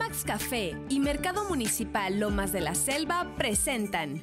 Milmax Café y Mercado Municipal Lomas de la Selva presentan.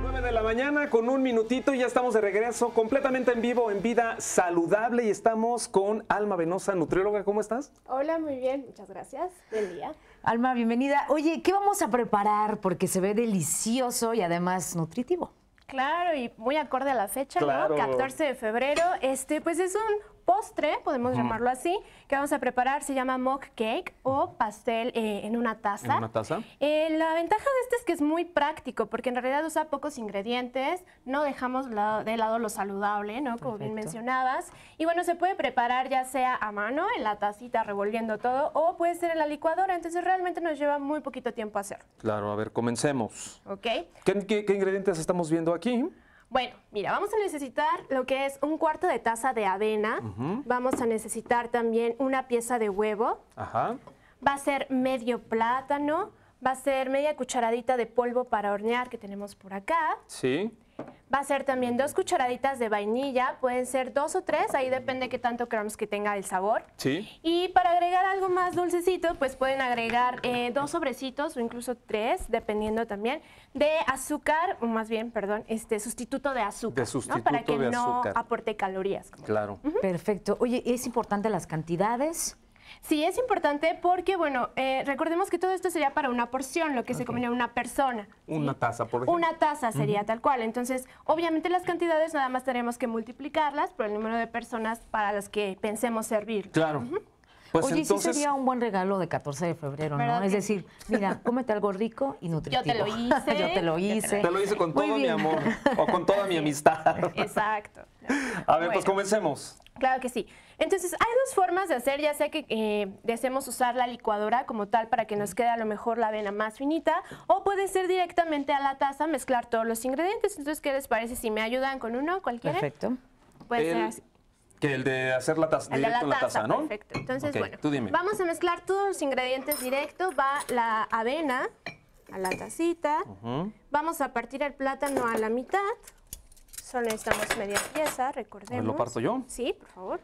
9 de la mañana con un minutito y ya estamos de regreso completamente en vivo en Vida Saludable y estamos con Alma Venosa, nutrióloga. ¿Cómo estás? Hola, muy bien, muchas gracias. Buen día. Alma, bienvenida. Oye, ¿qué vamos a preparar? Porque se ve delicioso y además nutritivo. Claro, y muy acorde a la fecha, Claro. ¿no? 14 de febrero. Este, pues es un postre, podemos llamarlo así, que vamos a preparar. Se llama mug cake o pastel eh, en una taza. ¿En una taza? Eh, la ventaja de este es que es muy práctico, porque en realidad usa pocos ingredientes, no dejamos la- de lado lo saludable, ¿no? Como bien mencionabas. Y bueno, se puede preparar ya sea a mano, en la tacita, revolviendo todo, o puede ser en la licuadora. Entonces realmente nos lleva muy poquito tiempo hacerlo, Claro, a ver, comencemos. ¿ok? ¿Qué, qué- qué ingredientes estamos viendo aquí? Bueno, mira, vamos a necesitar lo que es un cuarto de taza de avena. Vamos a necesitar también una pieza de huevo. Ajá. Va a ser medio plátano. Va a ser media cucharadita de polvo para hornear que tenemos por acá. Sí. Va a ser también dos cucharaditas de vainilla. Pueden ser dos o tres, ahí depende qué tanto queramos que tenga el sabor. Sí. Y para agregar algo más dulcecito, pues pueden agregar eh, dos sobrecitos o incluso tres, dependiendo también, de azúcar, o más bien, perdón, este sustituto de azúcar. De ¿no? sustituto Para que de no azúcar. aporte calorías. Claro. Perfecto. Oye, ¿es importante las cantidades? Sí, es importante porque, bueno, eh, recordemos que todo esto sería para una porción, lo que se comería una persona. ¿sí? Una taza, por ejemplo. Una taza sería tal cual. Entonces, obviamente las cantidades nada más tenemos que multiplicarlas por el número de personas para las que pensemos servir. Claro. Pues Oye, entonces. sí sería un buen regalo de 14 de febrero, ¿Verdad ¿no? que Es decir, mira, cómete algo rico y nutritivo. te lo hice. Yo te lo Yo hice. Te lo hice con todo mi amor o con toda mi amistad. Exacto. A ver, pues comencemos. Claro que sí. Entonces, hay dos formas de hacer, ya sea que eh, deseemos usar la licuadora como tal para que nos quede a lo mejor la avena más finita, o puede ser directamente a la taza, mezclar todos los ingredientes. Entonces, ¿qué les parece si me ayudan con uno, cualquiera? Perfecto. Puede ser así. Que el de hacer la taza, directo la en la taza, ¿no? perfecto. Entonces, bueno, Tú dime. vamos a mezclar todos los ingredientes directo. Va la avena a la tacita. Vamos a partir el plátano a la mitad. Solo necesitamos media pieza, recordemos. ¿Lo parto yo? Sí, por favor.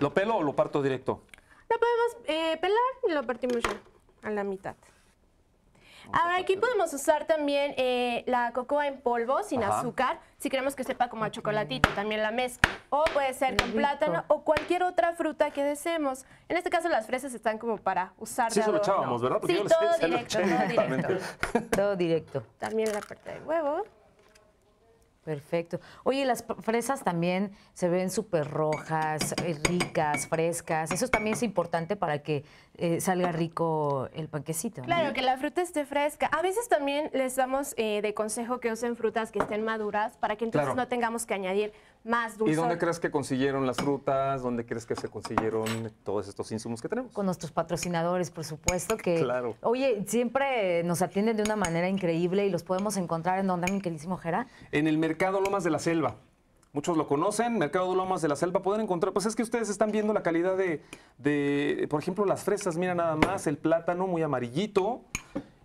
¿Lo pelo o lo parto directo? Lo podemos eh, pelar y lo partimos ya a la mitad. Ahora aquí podemos usar también eh, la cocoa en polvo sin Ajá. azúcar, si queremos que sepa como a chocolatito, también la mezcla. O puede ser con plátano o cualquier otra fruta que deseemos. En este caso las fresas están como para usar Sí, de se lo echábamos, ¿verdad? Porque Sí, yo todo directo, todo directo. Todo directo. También la parte de huevo. Perfecto. Oye, las fresas también se ven súper rojas, eh, ricas, frescas. Eso también es importante para que eh, salga rico el panquecito. ¿no? Claro, que la fruta esté fresca. A veces también les damos eh, de consejo que usen frutas que estén maduras para que entonces Claro. no tengamos que añadir más dulzor. ¿Y dónde crees que consiguieron las frutas? ¿Dónde crees que se consiguieron todos estos insumos que tenemos? Con nuestros patrocinadores, por supuesto, que, Claro. oye, siempre nos atienden de una manera increíble y los podemos encontrar en donde, mi queridísimo Jera. En el Mercado Lomas de la Selva. Muchos lo conocen, Mercado Lomas de la Selva. Pueden encontrar, pues es que ustedes están viendo la calidad de, de, por ejemplo, las fresas. Mira nada más, el plátano muy amarillito.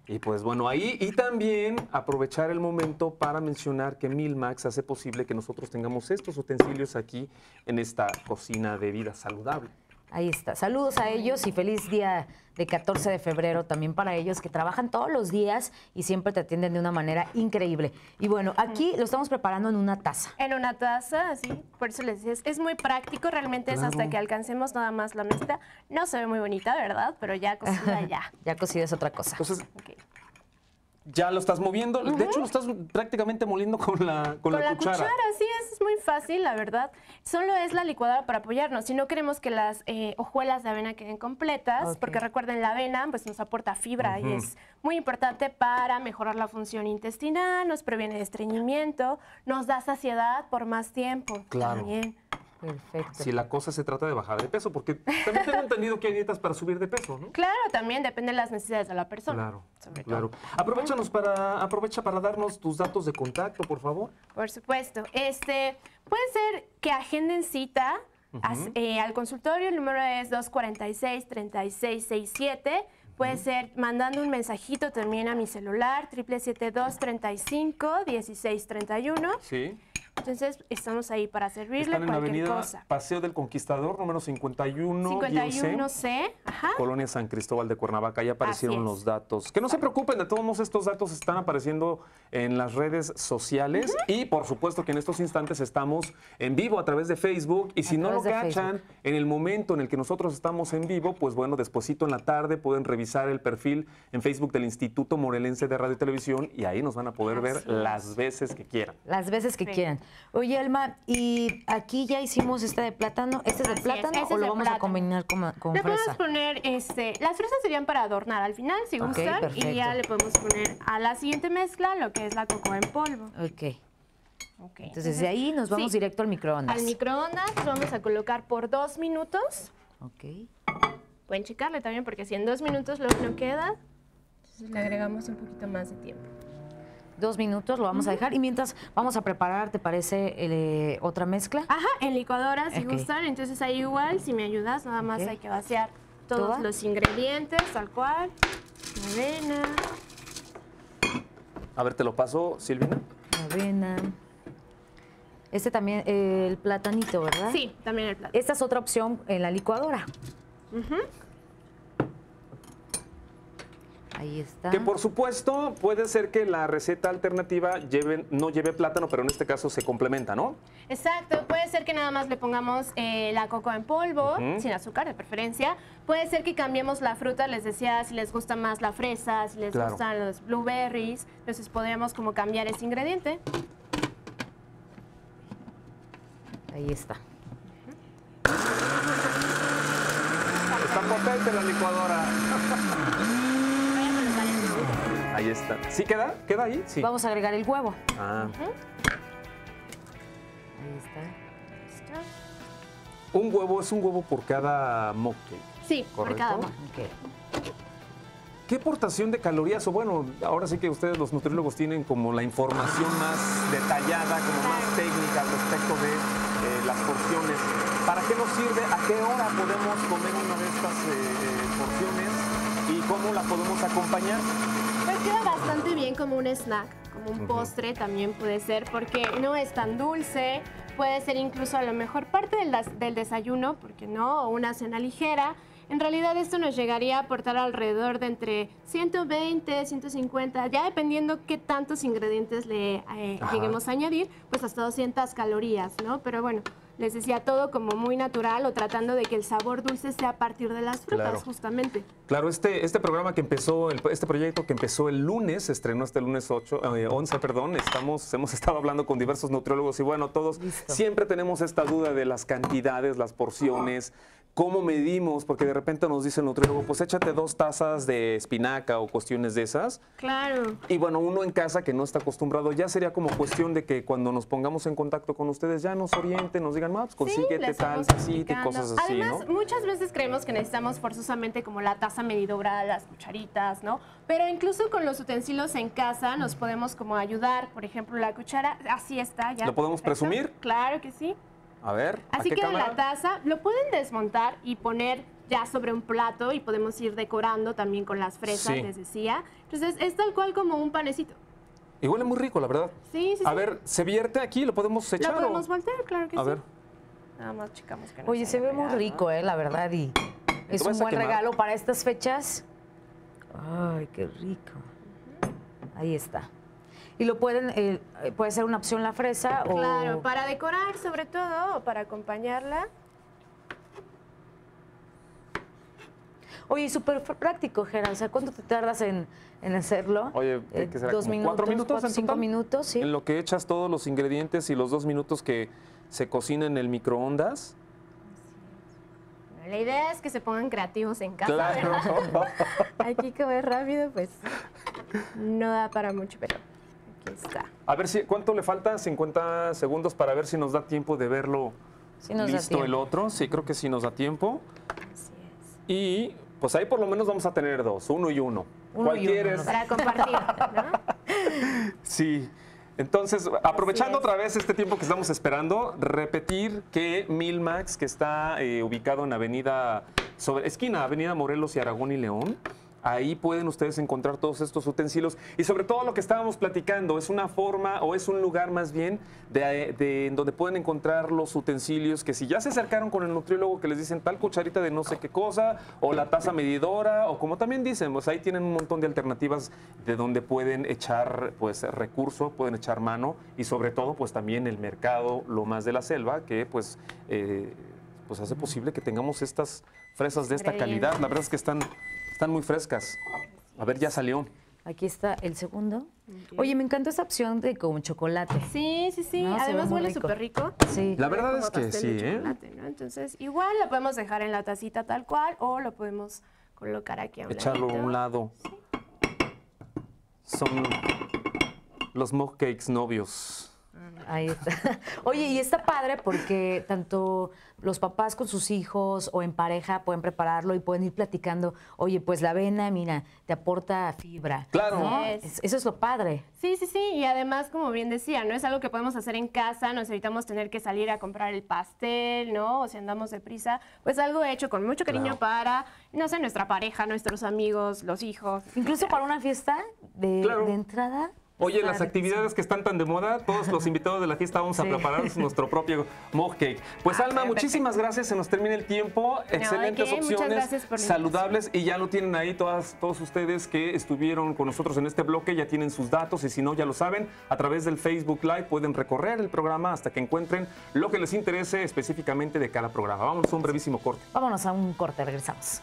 Y pues bueno, ahí. Y también aprovechar el momento para mencionar que Milmax hace posible que nosotros tengamos estos utensilios aquí en esta cocina de vida saludable. Ahí está. Saludos a ellos y feliz día de 14 de febrero también para ellos que trabajan todos los días y siempre te atienden de una manera increíble. Y bueno, aquí lo estamos preparando en una taza. En una taza, así, por eso les decía, es- muy práctico, realmente es hasta que alcancemos nada más la mezcla. No se ve muy bonita, ¿verdad? Pero ya cocida ya. Ya cocida es otra cosa. Entonces, Ok. Ya lo estás moviendo. De hecho, lo estás prácticamente moliendo con la, con Con la, la cuchara. sí, es, muy fácil, la verdad. Solo es la licuadora para apoyarnos. Si no queremos que las eh, hojuelas de avena queden completas, porque recuerden, la avena pues, nos aporta fibra y es muy importante para mejorar la función intestinal, nos previene de estreñimiento, nos da saciedad por más tiempo. Claro. También. Perfecto. Si la cosa se trata de bajar de peso, porque también tengo entendido que hay dietas para subir de peso, ¿no? Claro, también depende de las necesidades de la persona. Claro, sobre todo. claro. Aprovechanos para, aprovecha para darnos tus datos de contacto, por favor. Por supuesto. Este, puede ser que agenden cita eh, al consultorio. El número es 246-3667. Puede ser mandando un mensajito también a mi celular, 772-35-1631. Sí. Entonces, estamos ahí para servirle Están en la cualquier avenida cosa. Paseo del Conquistador, número 51, 51C, ajá. Colonia San Cristóbal de Cuernavaca. Ya aparecieron los datos. Que no se preocupen, de todos modos estos datos están apareciendo en las redes sociales y por supuesto que en estos instantes estamos en vivo a través de Facebook y si no lo cachan Facebook. en el momento en el que nosotros estamos en vivo, pues bueno, despuesito en la tarde pueden revisar el perfil en Facebook del Instituto Morelense de Radio y Televisión y ahí nos van a poder ver es. las veces que quieran. Las veces que Sí. quieran. Oye, Alma, y aquí ya hicimos este de plátano. ¿Este es de Así es, plátano ese o es lo vamos a plátano. combinar con, con Le fresa? podemos poner, este, las fresas serían para adornar al final, si gustan, perfecto. y ya le podemos poner a la siguiente mezcla lo que es la cocoa en polvo. Ok. Ok, Entonces, de ahí nos vamos sí, directo al microondas. Al microondas lo vamos a colocar por dos minutos. Ok. Pueden checarle también porque si en dos minutos luego no queda, entonces le agregamos un poquito más de tiempo. Dos minutos lo vamos a dejar. Y mientras vamos a preparar, ¿te parece eh, otra mezcla? Ajá, en licuadora si gustan, entonces ahí igual, si me ayudas, nada más hay que vaciar todos ¿Toda? los ingredientes, tal cual. Avena, A ver, te lo paso, Silvina. Avena. Este también, eh, el platanito, ¿verdad? sí, también el plato. Esta es otra opción en la licuadora. Ahí está. Que por supuesto puede ser que la receta alternativa lleve- no lleve plátano, pero en este caso se complementa, ¿no? Exacto, puede ser que nada más le pongamos eh, la cocoa en polvo, sin azúcar de preferencia. Puede ser que cambiemos la fruta, les decía, si les gusta más la fresa, si les Claro. gustan los blueberries, entonces podríamos como cambiar ese ingrediente. Ahí está. Está potente la licuadora. Ahí está. ¿Sí queda? ¿Queda ahí? Sí. Vamos a agregar el huevo. Ah. Ahí está. ¿Listo? Un huevo es un huevo por cada mocktail. Sí, por cada uno. Ok. ¿Qué portación de calorías? O bueno, ahora sí que ustedes los nutriólogos tienen como la información más detallada, como más técnica respecto de eh, las porciones. ¿Para qué nos sirve? ¿A qué hora podemos comer una de estas eh, eh, porciones? ¿Y cómo la podemos acompañar? Queda bastante bien como un snack, como un postre también puede ser, porque no es tan dulce, puede ser incluso a lo mejor parte del, del desayuno, porque no, o una cena ligera. En realidad esto nos llegaría a aportar alrededor de entre 120, 150, ya dependiendo qué tantos ingredientes le eh, lleguemos a añadir, pues hasta 200 calorías, ¿no? Pero bueno, les decía todo como muy natural o tratando de que el sabor dulce sea a partir de las frutas, Claro. justamente. Claro, este, este programa que empezó, el- este proyecto que empezó el lunes, estrenó este lunes 8, eh, 11, perdón, estamos, hemos estado hablando con diversos nutriólogos y bueno, todos Listo. siempre tenemos esta duda de las cantidades, las porciones, cómo medimos, porque de repente nos dice el nutriólogo, pues échate dos tazas de espinaca o cuestiones de esas. Claro. Y bueno, uno en casa que no está acostumbrado, ya sería como cuestión de que cuando nos pongamos en contacto con ustedes ya nos orienten, nos digan, más, consíguete les tal tacita y cosas así, Además, ¿no? muchas veces creemos que necesitamos forzosamente como la taza medidora, las cucharitas, ¿no? Pero incluso con los utensilios en casa nos podemos como ayudar. Por ejemplo, la cuchara, así está ya. ¿Lo podemos perfecto. presumir? Claro que sí. A ver, ¿a Así qué que cámara? la taza lo pueden desmontar y poner ya sobre un plato y podemos ir decorando también con las fresas, Sí. les decía. Entonces es tal cual como un panecito. Y huele muy rico, la verdad. Sí, sí, A sí. ver, ¿se vierte aquí? ¿Lo podemos echar? Lo o- podemos voltear, claro que A sí. ver. Nada más checamos que no Oye, se ve muy rico, eh, la verdad, y es un a buen regalo para estas fechas. Ay, qué rico. Ahí está. Y lo pueden, eh, puede ser una opción la fresa o... Claro, para decorar sobre todo o para acompañarla. Oye, súper práctico, Gerard. O sea, ¿cuánto te tardas en, en hacerlo? Oye, Eh, ¿qué será? Dos ¿Como minutos, ¿Cuatro minutos cuatro, en cinco total? minutos, sí. En lo que echas todos los ingredientes y los dos minutos que se cocina en el microondas. La idea es que se pongan creativos en casa. Claro. Aquí como es rápido, pues no da para mucho, pero aquí está. A ver si, ¿cuánto le falta? 50 segundos para ver si nos da tiempo de verlo Sí nos da listo el otro. Sí, creo que sí nos da tiempo. Así es. Y pues ahí por lo menos vamos a tener dos, uno y uno. Uno ¿Cuál y uno, quieres? Para compartir, ¿no? Sí. Entonces, aprovechando otra vez este tiempo que estamos esperando, repetir que Milmax, que está eh, ubicado en Avenida, sobre esquina Avenida Morelos y Aragón y León, Ahí pueden ustedes encontrar todos estos utensilios y sobre todo lo que estábamos platicando, es una forma o es un lugar más bien de, en donde pueden encontrar los utensilios que si ya se acercaron con el nutriólogo que les dicen tal cucharita de no sé qué cosa o la taza medidora o como también dicen, pues ahí tienen un montón de alternativas de donde pueden echar pues recurso, pueden echar mano y sobre todo pues también el mercado lo más de la selva que pues eh, pues hace posible que tengamos estas fresas de esta calidad. La verdad es que están, están muy frescas. A ver, ya salió. Aquí está el segundo. Oye, me encantó esa opción de con chocolate. Sí, sí, sí. No, Además huele súper rico. Sí. La verdad es que sí, ¿eh? Entonces, igual lo podemos dejar en la tacita tal cual o lo podemos colocar aquí a un Echarlo a un lado. Son los mug cakes novios. Ahí está. Oye, y está padre porque tanto los papás con sus hijos o en pareja pueden prepararlo y pueden ir platicando, oye, pues la avena, mira, te aporta fibra. Claro. ¿no? Yes. Es- Eso es lo padre. Sí, sí, sí. Y además, como bien decía, no es algo que podemos hacer en casa, no necesitamos tener que salir a comprar el pastel, ¿no? O si andamos deprisa, pues algo hecho con mucho cariño Claro. para, no sé, nuestra pareja, nuestros amigos, los hijos. Incluso para una fiesta de, Claro. de entrada. Oye, las actividades que están tan de moda, todos los invitados de la fiesta vamos a preparar nuestro propio mug cake. Pues Ah, Alma, perfecto. muchísimas gracias, se nos termina el tiempo. ¿de Excelentes? Muchas opciones, saludables y ya lo tienen ahí todas, todos ustedes que estuvieron con nosotros en este bloque, ya tienen sus datos y si no ya lo saben, a través del Facebook Live pueden recorrer el programa hasta que encuentren lo que les interese específicamente de cada programa. Vamos a un brevísimo corte. Vámonos a un corte, regresamos.